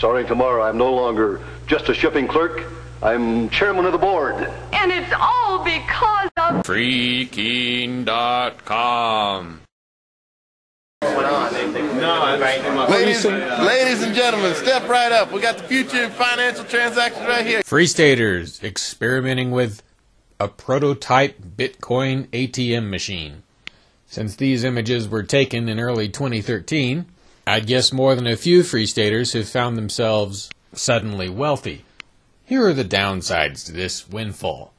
Starting tomorrow, I'm no longer just a shipping clerk. I'm chairman of the board. And it's all because of FreeKeene.com. Ladies, ladies and gentlemen, step right up. We got the future financial transactions right here. Free Staters experimenting with a prototype Bitcoin ATM machine. Since these images were taken in early 2013, I'd guess more than a few Free Staters have found themselves suddenly wealthy. Here are the downsides to this windfall.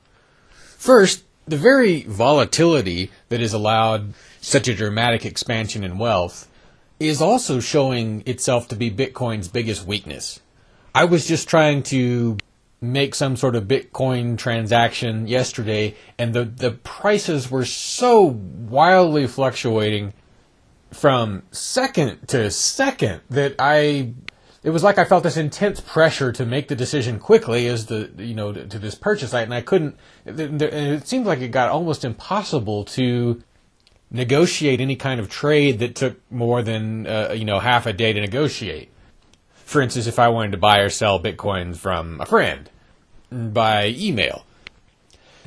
First, the very volatility that has allowed such a dramatic expansion in wealth is also showing itself to be Bitcoin's biggest weakness. I was just trying to make some sort of Bitcoin transaction yesterday, and the, the prices were so wildly fluctuating from second to second that I it was like I felt this intense pressure to make the decision quickly as the you know to, to this purchase site, and I couldn't. And it seemed like it got almost impossible to negotiate any kind of trade that took more than uh, you know half a day to negotiate. For instance, if I wanted to buy or sell bitcoins from a friend by email,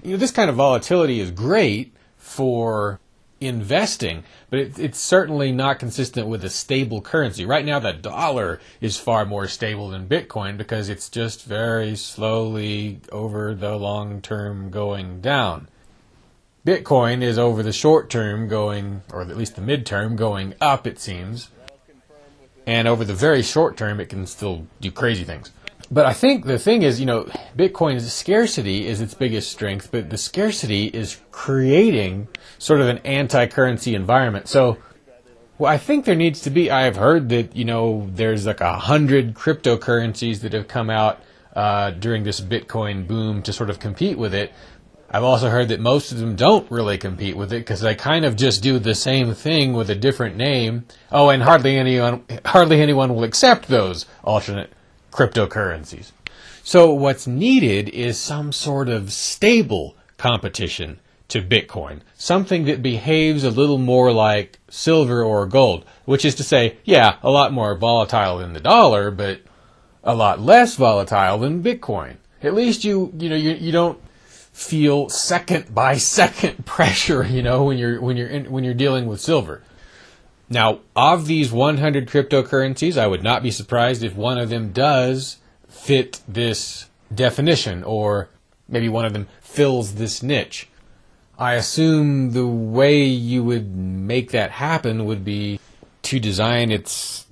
you know this kind of volatility is great for investing, but it, it's certainly not consistent with a stable currency. Right now, the dollar is far more stable than Bitcoin because it's just very slowly over the long term going down. Bitcoin is over the short term going, or at least the midterm, going up, it seems. And over the very short term, it can still do crazy things. But I think the thing is, you know, Bitcoin's scarcity is its biggest strength, but the scarcity is creating sort of an anti currency environment. So, well, I think there needs to be, I've heard that, you know, there's like a hundred cryptocurrencies that have come out uh, during this Bitcoin boom to sort of compete with it. I've also heard that most of them don't really compete with it because they kind of just do the same thing with a different name. Oh, and hardly anyone, hardly anyone will accept those alternate cryptocurrencies. So what's needed is some sort of stable competition to Bitcoin, something that behaves a little more like silver or gold, which is to say, yeah, a lot more volatile than the dollar, but a lot less volatile than Bitcoin. At least you, you know, you, you don't feel second by second pressure, you know, when you're when you're in, when you're dealing with silver. Now, of these 100 cryptocurrencies, I would not be surprised if one of them does fit this definition or maybe one of them fills this niche. I assume the way you would make that happen would be to design its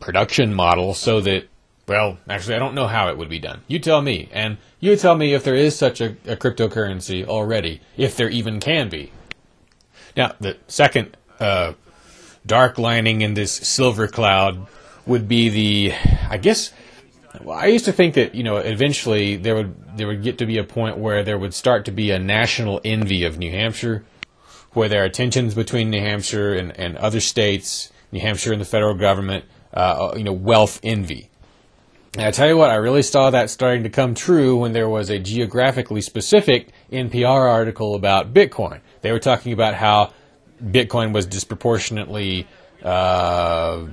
production model so that well, actually, I don't know how it would be done. You tell me. And you tell me if there is such a, a cryptocurrency already, if there even can be. Now, the second uh, dark lining in this silver cloud would be the, I guess, I used to think that you know eventually there would there would get to be a point where there would start to be a national envy of New Hampshire, where there are tensions between New Hampshire and, and other states, New Hampshire and the federal government, uh, you know, wealth envy. And I tell you what, I really saw that starting to come true when there was a geographically specific NPR article about Bitcoin. They were talking about how Bitcoin was disproportionately uh,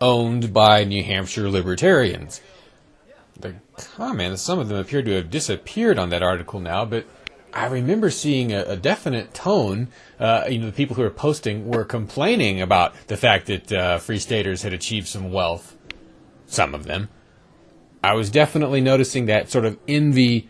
owned by New Hampshire libertarians. The comments, some of them appear to have disappeared on that article now, but I remember seeing a, a definite tone. Uh, you know, the people who were posting were complaining about the fact that uh, Free Staters had achieved some wealth some of them. I was definitely noticing that sort of envy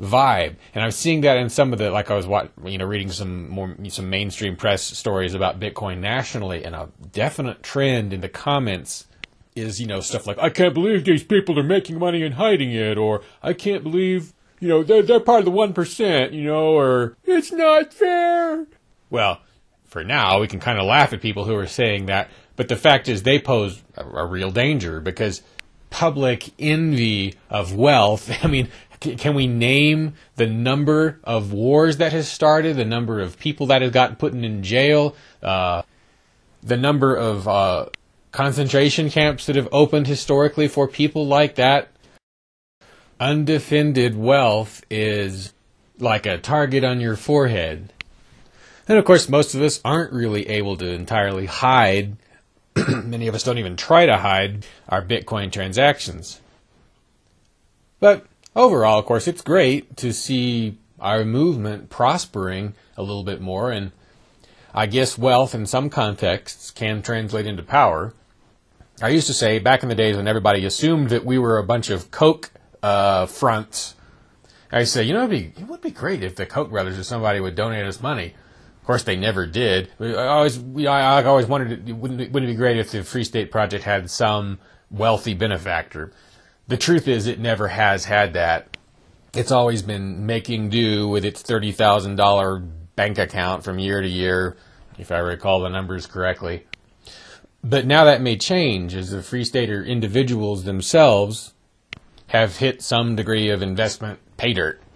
vibe, and I was seeing that in some of the like I was you know reading some more some mainstream press stories about Bitcoin nationally, and a definite trend in the comments is you know stuff like I can't believe these people are making money and hiding it, or I can't believe you know they're they're part of the one percent, you know, or it's not fair. Well, for now we can kind of laugh at people who are saying that but the fact is, they pose a, a real danger because public envy of wealth. I mean, can we name the number of wars that has started, the number of people that has gotten put in jail, uh, the number of uh, concentration camps that have opened historically for people like that? Undefended wealth is like a target on your forehead. And of course, most of us aren't really able to entirely hide Many of us don't even try to hide our Bitcoin transactions. But overall, of course, it's great to see our movement prospering a little bit more, and I guess wealth in some contexts can translate into power. I used to say back in the days when everybody assumed that we were a bunch of Koch uh, fronts. I say, you know, it'd be, it would be great if the Koch brothers or somebody would donate us money. Of course, they never did. I always, I always wondered, wouldn't it, wouldn't it be great if the Free State Project had some wealthy benefactor? The truth is, it never has had that. It's always been making do with its thirty thousand dollar bank account from year to year, if I recall the numbers correctly. But now that may change as the Free Stater individuals themselves have hit some degree of investment pay dirt.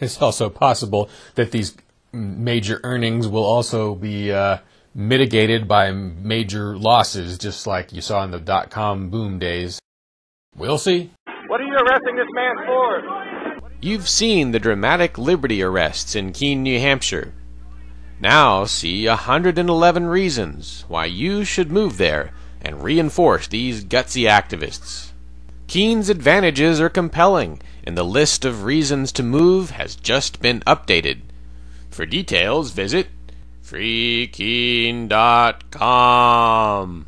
It's also possible that these major earnings will also be uh, mitigated by major losses, just like you saw in the dot com boom days. We'll see. What are you arresting this man for? You've seen the dramatic Liberty arrests in Keene, New Hampshire. Now see 111 reasons why you should move there and reinforce these gutsy activists. Keene's advantages are compelling, and the list of reasons to move has just been updated. For details, visit freekeene.com.